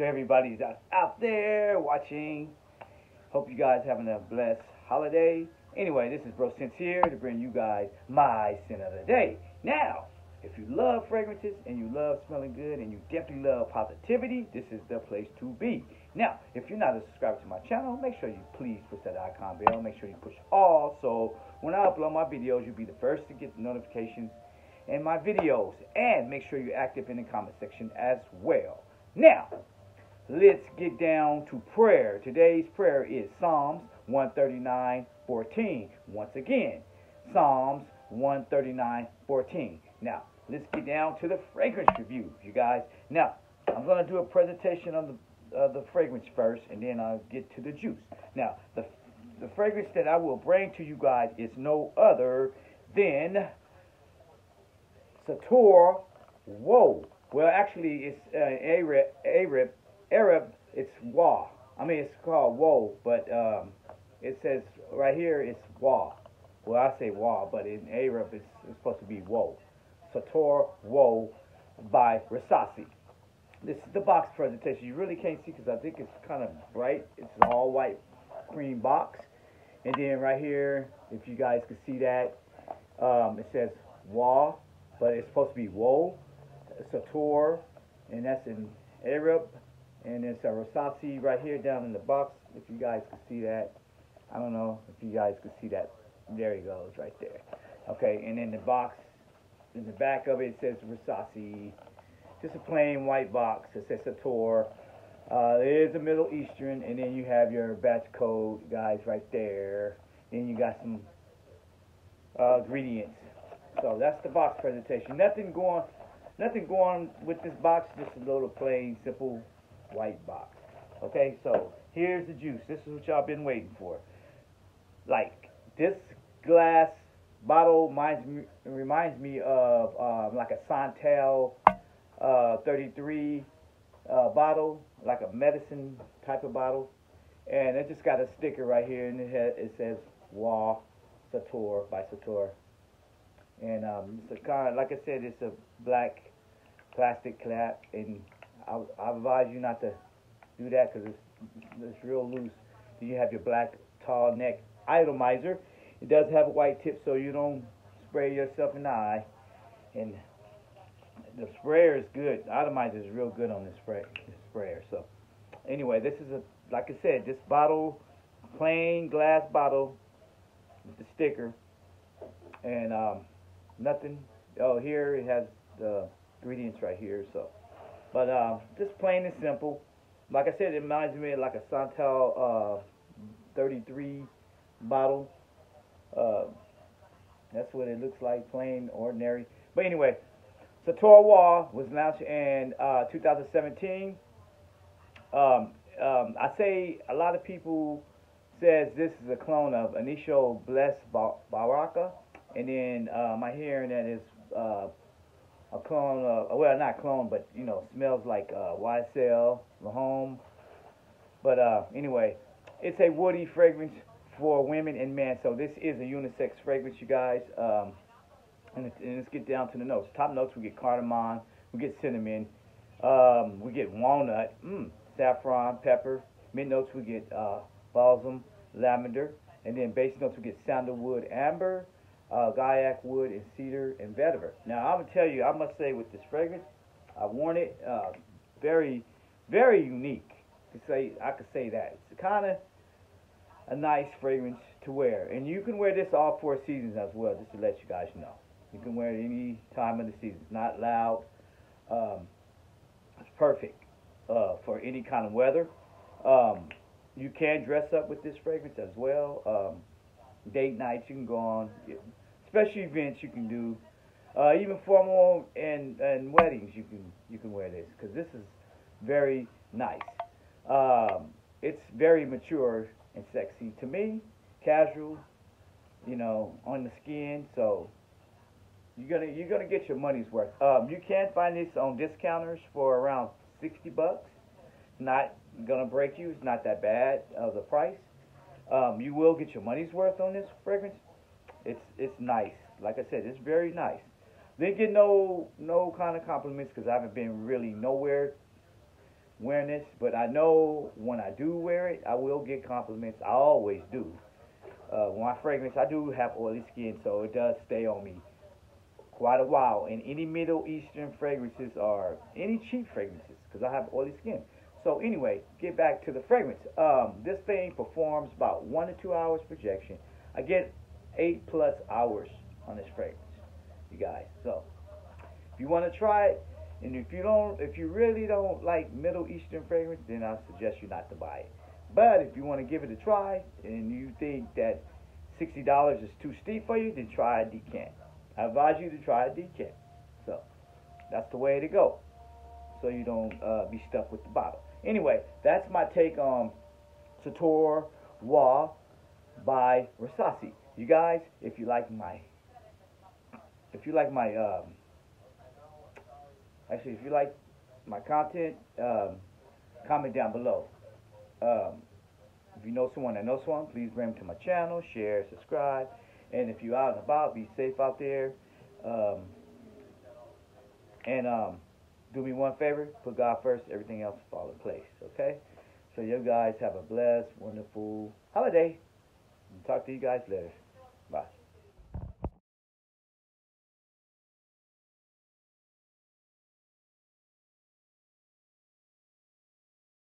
to everybody that's out there watching. Hope you guys having a blessed holiday. Anyway, this is Breaux Sense here to bring you guys my scent of the day. Now, if you love fragrances and you love smelling good and you definitely love positivity, this is the place to be. Now, if you're not a subscriber to my channel, make sure you please push that icon bell. Make sure you push all so when I upload my videos, you'll be the first to get the notifications and my videos. And make sure you're active in the comment section as well. Now, let's get down to prayer. Today's prayer is Psalms 139:14. Once again, Psalms 139:14. Now, let's get down to the fragrance review, you guys. Now, I'm going to do a presentation on the, uh, the fragrance first, and then I'll get to the juice. Now, the, the fragrance that I will bring to you guys is no other than Sotoor, whoa. Well, actually, it's uh, Arab, Arab, Arab. It's wa. I mean, it's called wo, but um, it says right here it's wa. Well, I say wa, but in Arab it's, it's supposed to be wo. Sotoor Whoa by Rasasi. This is the box presentation. You really can't see because I think it's kind of bright. It's an all white cream box. And then right here, if you guys can see that, um, it says wa, but it's supposed to be wo, Sotoor, and that's in Arab, and it's a Rasasi right here down in the box. If you guys can see that, I don't know if you guys can see that. There he goes, right there. Okay, and in the box, in the back of it, it says Rasasi. Just a plain white box. It says Sotoor. Uh, it is a Middle Eastern, and then you have your batch code, guys, right there. Then you got some uh, ingredients so that's the box presentation. Nothing going, nothing going with this box. Just a little plain, simple white box. Okay, so here's the juice. This is what y'all been waiting for. Like this glass bottle reminds me, reminds me of um, like a Santal uh, 33 uh, bottle, like a medicine type of bottle. And it just got a sticker right here, and it, has, it says Wah Sotoor by Sotoor. And um, it's a kind like I said, it's a black plastic cap, and I, I advise you not to do that because it's, it's real loose. Then you have your black tall neck atomizer. It does have a white tip so you don't spray yourself in the eye. And the sprayer is good. The atomizer is real good on this spray sprayer. So anyway, this is a like I said, this bottle, plain glass bottle with the sticker, and um, nothing. Oh, here it has the ingredients right here. So, but uh, just plain and simple. Like I said, it reminds me of like a Santal uh, 33 bottle. Uh, that's what it looks like, plain, ordinary. But anyway, Sotoor Wah was launched in uh, 2017. Um, um, I say a lot of people says this is a clone of Initio Bless Baraka. And then uh, my hearing that is uh, a clone of, well, not clone, but, you know, smells like uh, YSL, La Homme. But uh, anyway, it's a woody fragrance for women and men. So this is a unisex fragrance, you guys. Um, and, and, let's get down to the notes. Top notes, we get cardamom, we get cinnamon, um, we get walnut, mm, saffron, pepper. Mid notes, we get uh, balsam, lavender. And then base notes, we get sandalwood, amber, uh, wood and cedar and vetiver. Now I'm gonna tell you, I must say with this fragrance, I worn it, uh, very, very unique. To say, I could say that it's kind of a nice fragrance to wear, and you can wear this all four seasons as well. Just to let you guys know, you can wear it any time of the season. It's not loud. Um, it's perfect uh, for any kind of weather. Um, you can dress up with this fragrance as well. Um, date nights you can go on special events you can do, uh, even formal and, and weddings you can you can wear this because this is very nice. Um, it's very mature and sexy to me, casual, you know, on the skin. So you're gonna you're gonna get your money's worth. Um, you can find this on discounters for around sixty bucks. Not gonna break you. It's not that bad of the price. Um, you will get your money's worth on this fragrance. It's it's nice. Like I said, it's very nice. Didn't get no no kind of compliments because I haven't been really nowhere wearing this, but I know when I do wear it, I will get compliments. I always do. Uh, my fragrance, I do have oily skin, so it does stay on me quite a while. And any Middle Eastern fragrances are any cheap fragrances, because I have oily skin. So anyway, get back to the fragrance. Um, this thing performs about one to two hours projection. I get eight plus hours on this fragrance, you guys. So if you want to try it, and if you don't, if you really don't like Middle Eastern fragrance, then I suggest you not to buy it. But if you want to give it a try, and you think that sixty dollars is too steep for you, then try a decant. I advise you to try a decant. So that's the way to go. So you don't uh, be stuck with the bottle. Anyway, that's my take on Sotoor Wa by Rasasi. You guys, if you like my, if you like my, um, actually, if you like my content, um, comment down below. Um, if you know someone that knows someone, please bring them to my channel, share, subscribe. And if you're out and about, be safe out there. Um, and um, do me one favor, put God first, everything else fall in place, okay? So you guys have a blessed, wonderful holiday. Talk to you guys later. Bye.